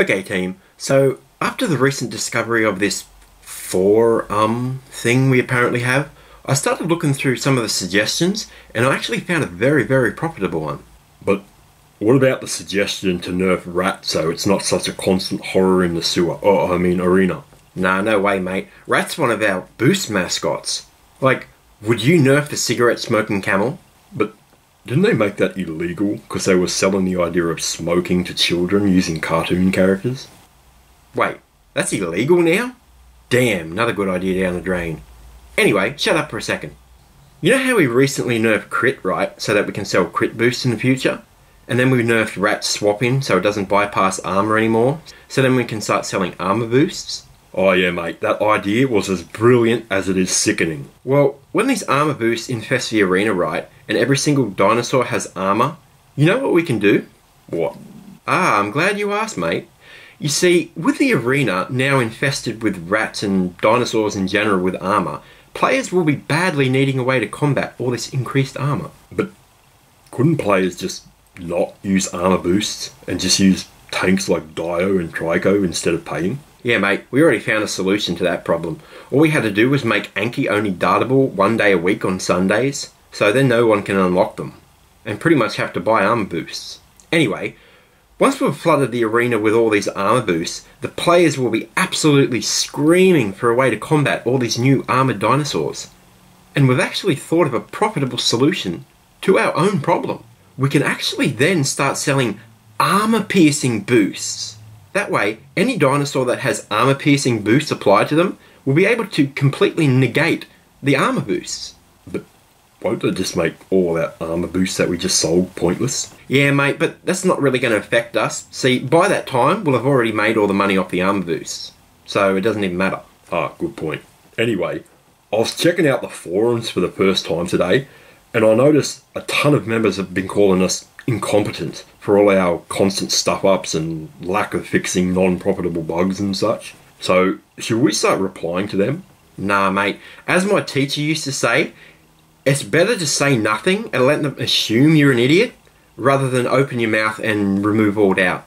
Okay, team. So, after the recent discovery of this four um thing we apparently have, I started looking through some of the suggestions and I actually found a very, very profitable one. But what about the suggestion to nerf Rat so it's not such a constant horror in the sewer? Oh, I mean, arena. Nah, no way, mate. Rat's one of our boost mascots. Like, would you nerf the cigarette smoking camel? But didn't they make that illegal because they were selling the idea of smoking to children using cartoon characters? Wait, that's illegal now? Damn, another good idea down the drain. Anyway, shut up for a second. You know how we recently nerfed crit, right, so that we can sell crit boosts in the future? And then we nerfed rat swapping so it doesn't bypass armor anymore, so then we can start selling armor boosts? Oh yeah, mate, that idea was as brilliant as it is sickening. Well, when these armor boosts infest the arena, right, and every single dinosaur has armor, you know what we can do? What? Ah, I'm glad you asked, mate. You see, with the arena now infested with rats and dinosaurs in general with armor, players will be badly needing a way to combat all this increased armor. But couldn't players just not use armor boosts and just use tanks like Dio and Trico instead of paying? Yeah, mate, we already found a solution to that problem. All we had to do was make Anki only dartable one day a week on Sundays, so then no one can unlock them, and pretty much have to buy armor boosts. Anyway, once we've flooded the arena with all these armor boosts, the players will be absolutely screaming for a way to combat all these new armored dinosaurs. And we've actually thought of a profitable solution to our own problem. We can actually then start selling armor piercing boosts. That way, any dinosaur that has armor piercing boosts applied to them will be able to completely negate the armor boosts. But won't they just make all that armor boosts that we just sold pointless? Yeah, mate, but that's not really going to affect us. See, by that time, we'll have already made all the money off the armor boosts. So it doesn't even matter. Ah, good point. Anyway, I was checking out the forums for the first time today, and I noticed a ton of members have been calling us incompetent for all our constant stuff ups and lack of fixing non profitable bugs and such. So, should we start replying to them? Nah, mate. As my teacher used to say, it's better to say nothing and let them assume you're an idiot rather than open your mouth and remove all doubt.